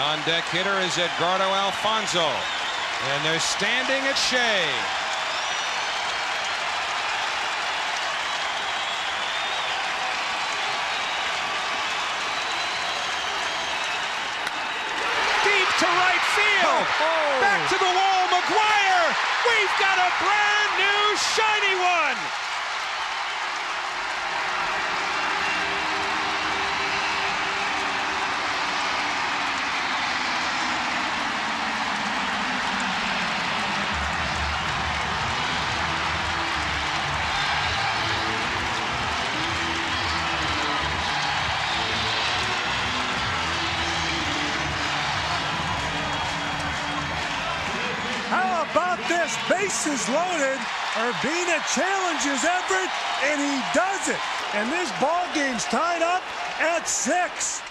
on deck hitter is Edgardo Alfonzo. And they're standing at Shea. Deep to right field. Oh. oh. Back to the wall, McGuire. We've got a brand new shiny one. About this? Bases loaded. Urbina challenges Everett, and he does it. And this ball game's tied up at six.